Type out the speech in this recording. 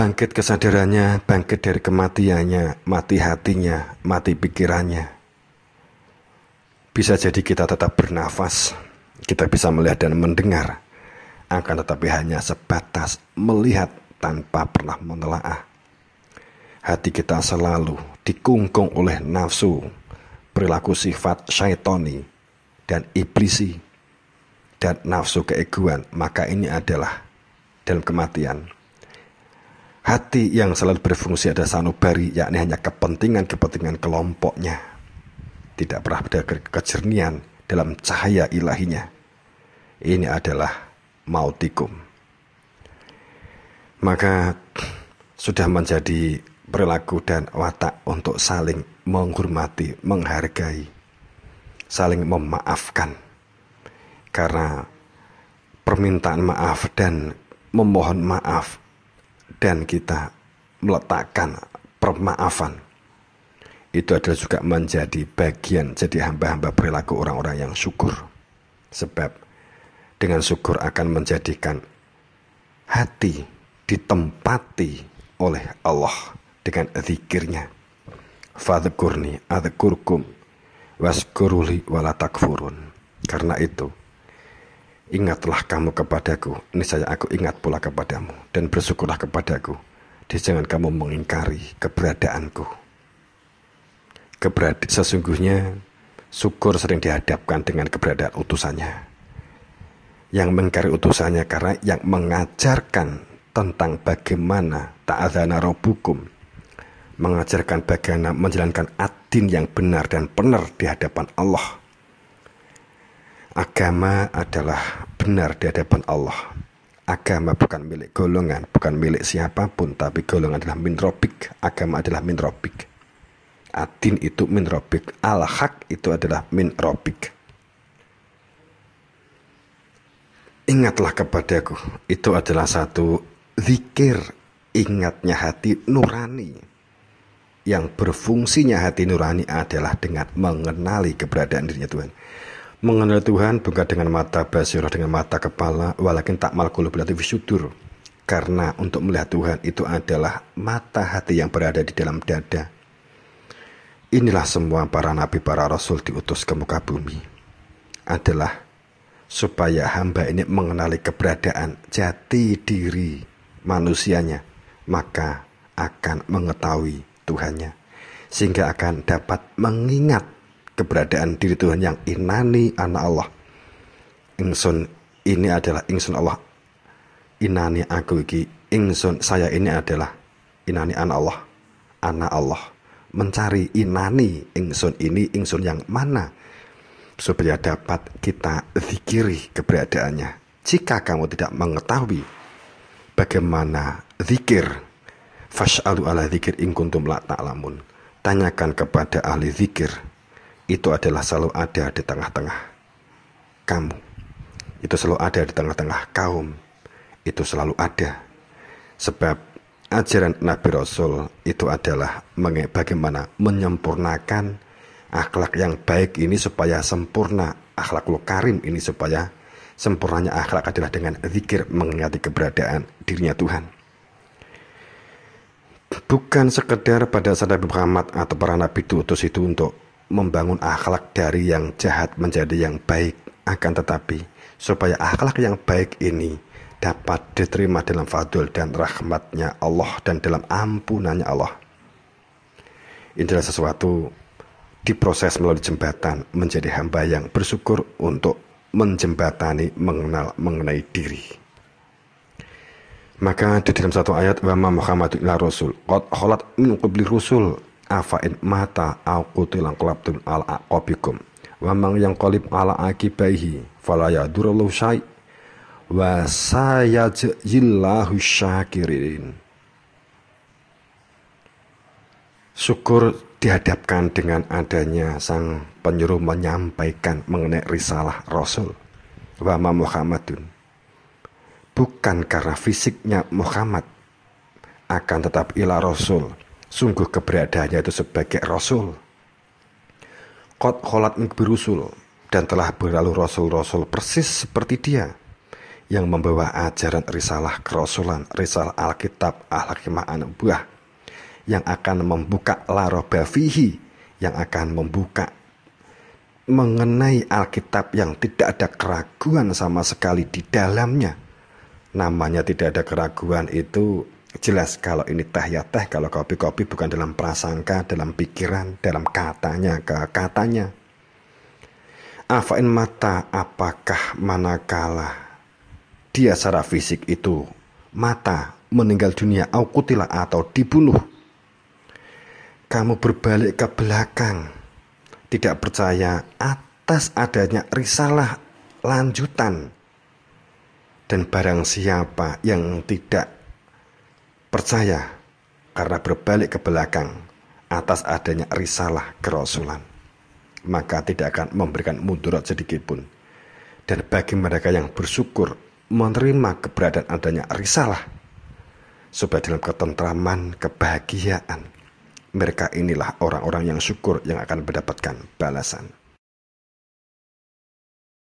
Bangkit kesadarannya, bangkit dari kematiannya, mati hatinya, mati pikirannya. Bisa jadi kita tetap bernafas, kita bisa melihat dan mendengar, akan tetapi hanya sebatas melihat tanpa pernah menelaah. Hati kita selalu dikungkung oleh nafsu, perilaku sifat syaitoni, dan iblisi, dan nafsu keeguan, maka ini adalah dalam kematian. Hati yang selalu berfungsi ada sanubari, yakni hanya kepentingan-kepentingan kelompoknya. Tidak pernah ada kejernian dalam cahaya ilahinya. Ini adalah mautikum. Maka sudah menjadi perilaku dan watak untuk saling menghormati, menghargai, saling memaafkan. Karena permintaan maaf dan memohon maaf dan kita meletakkan permaafan. Itu adalah juga menjadi bagian jadi hamba-hamba perilaku orang-orang yang syukur. Sebab dengan syukur akan menjadikan hati ditempati oleh Allah dengan zikirnya. Fadhkurni adhkurkum waskuruli walatakfurun karena itu Ingatlah kamu kepadaku, ini saya aku ingat pula kepadamu, dan bersyukurlah kepadaku, dan jangan kamu mengingkari keberadaanku. Keberad sesungguhnya syukur sering dihadapkan dengan keberadaan utusannya. Yang mengingkari utusannya karena yang mengajarkan tentang bagaimana ta'adhana robukum, mengajarkan bagaimana menjalankan adin yang benar dan benar di hadapan Allah Agama adalah benar di hadapan Allah. Agama bukan milik golongan, bukan milik siapa pun, tapi golongan adalah min robik. Agama adalah min robik. Adin itu min robik. Al-haq itu adalah min robik. Ingatlah kepadaku, itu adalah satu zikir ingatnya hati nurani. Yang berfungsinya hati nurani adalah dengan mengenali keberadaan dirinya Tuhan Mengenal Tuhan bukan dengan mata basirah dengan mata kepala, walakin tak malkulu berarti sudur. Karena untuk melihat Tuhan itu adalah mata hati yang berada di dalam dada. Inilah semua para nabi, para rasul diutus ke muka bumi. Adalah supaya hamba ini mengenali keberadaan jati diri manusianya, maka akan mengetahui Tuhannya. Sehingga akan dapat mengingat keberadaan diri Tuhan yang inani anak Allah. Ingsun ini adalah ingsun Allah. Inani aku iki ingsun saya ini adalah inani anak Allah. Anak Allah mencari inani ingsun ini ingsun yang mana supaya dapat kita zikiri keberadaannya. Jika kamu tidak mengetahui bagaimana zikir, fas'alu ala zikir in kuntum la ta'lamun. Tanyakan kepada ahli zikir itu adalah selalu ada di tengah-tengah kamu. Itu selalu ada di tengah-tengah kaum. Itu selalu ada. Sebab ajaran Nabi Rasul itu adalah bagaimana menyempurnakan akhlak yang baik ini supaya sempurna akhlakul karim ini supaya sempurnanya akhlak adalah dengan zikir mengingati keberadaan dirinya Tuhan bukan sekedar pada saat Nabi Muhammad atau para nabi diutus itu untuk membangun akhlak dari yang jahat menjadi yang baik. Akan tetapi supaya akhlak yang baik ini dapat diterima dalam fadul dan rahmatnya Allah dan dalam ampunannya Allah. Ini adalah sesuatu diproses melalui jembatan menjadi hamba yang bersyukur untuk menjembatani mengenal mengenai diri. Maka di dalam satu ayat wa Muhammadun ila rasul. Qad min qabli rusul afa in mata au qutilan qalabtum ala aqabikum. Wa yang qalib ala akibaihi fala yadurullahu syai. Wa sayajillahu syakirin. Syukur dihadapkan dengan adanya sang penyuruh menyampaikan mengenai risalah Rasul. Wa Muhammadun. Bukan karena fisiknya Muhammad akan tetap ila Rasul Sungguh keberadaannya itu sebagai Rasul. Kot kholat berusul dan telah berlalu Rasul-Rasul persis seperti dia yang membawa ajaran risalah kerasulan, risalah Alkitab, al-Hakimah buah yang akan membuka laroba fihi, yang akan membuka mengenai Alkitab yang tidak ada keraguan sama sekali di dalamnya. Namanya tidak ada keraguan itu jelas kalau ini teh ya teh, kalau kopi-kopi bukan dalam prasangka, dalam pikiran, dalam katanya ke katanya. Afain mata apakah manakala dia secara fisik itu mata meninggal dunia aukutilah atau dibunuh? Kamu berbalik ke belakang. Tidak percaya atas adanya risalah lanjutan. Dan barang siapa yang tidak percaya karena berbalik ke belakang atas adanya risalah kerasulan maka tidak akan memberikan mudarat sedikit pun dan bagi mereka yang bersyukur menerima keberadaan adanya risalah supaya dalam ketentraman, kebahagiaan mereka inilah orang-orang yang syukur yang akan mendapatkan balasan.